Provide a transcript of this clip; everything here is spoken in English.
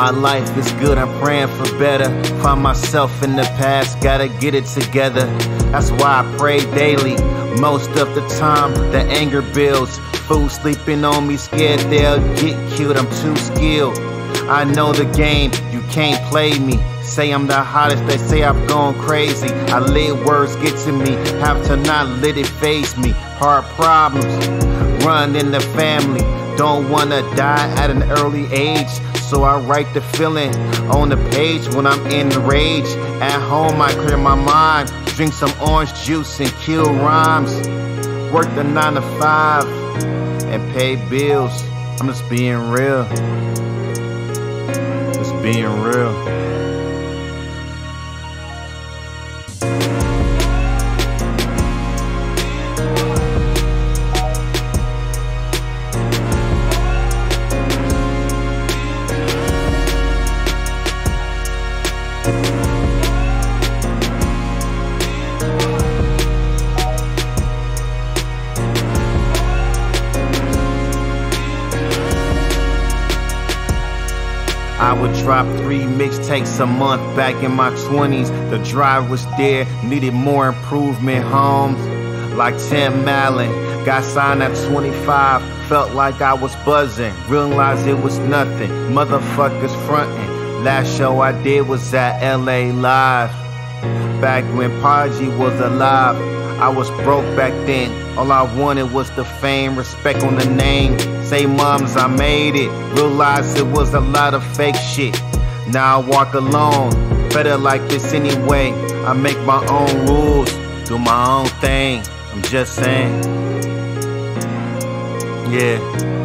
My life is good, I'm praying for better. Find myself in the past, gotta get it together. That's why I pray daily. Most of the time, the anger builds. Food sleeping on me, scared they'll get killed. I'm too skilled. I know the game, you can't play me. Say I'm the hottest, they say I've gone crazy. I let words get to me, have to not let it face me. Hard problems, run in the family. Don't wanna die at an early age. So I write the feeling on the page when I'm enraged. At home, I clear my mind, drink some orange juice and kill rhymes. Work the nine to five and pay bills. I'm just being real. Being real. I would drop three mixtapes a month back in my 20s. The drive was there, needed more improvement. Homes like Tim Allen, got signed at 25. Felt like I was buzzing, realized it was nothing. Motherfuckers fronting. Last show I did was at LA Live. Back when Podgy was alive, I was broke back then. All I wanted was the fame, respect on the name. Say moms, I made it. Realized it was a lot of fake shit. Now I walk alone, better like this anyway. I make my own rules, do my own thing. I'm just saying. Yeah.